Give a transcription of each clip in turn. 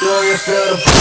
Glorious still the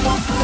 Thank.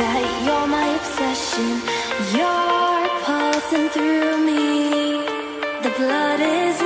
that you're my obsession. You're pulsing through me. The blood is